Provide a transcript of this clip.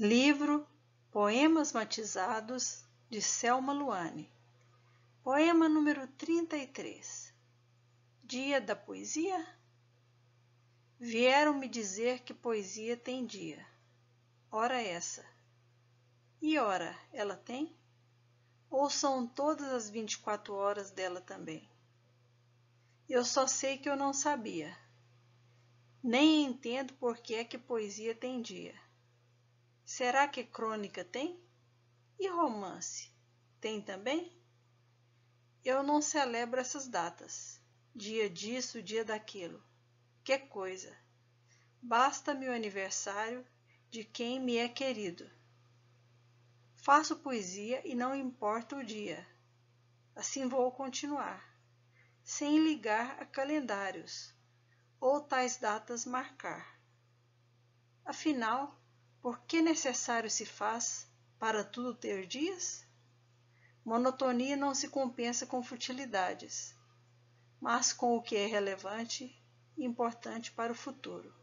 Livro Poemas Matizados de Selma Luane. Poema número 33. Dia da poesia? Vieram me dizer que poesia tem dia. Ora essa. E ora, ela tem? Ou são todas as vinte e quatro horas dela também? Eu só sei que eu não sabia. Nem entendo por que é que poesia tem dia. Será que crônica tem? E romance? Tem também? Eu não celebro essas datas. Dia disso, dia daquilo. Que coisa! Basta-me o aniversário de quem me é querido. Faço poesia e não importa o dia. Assim vou continuar, sem ligar a calendários ou tais datas marcar. Afinal, por que necessário se faz para tudo ter dias? Monotonia não se compensa com futilidades, mas com o que é relevante e importante para o futuro.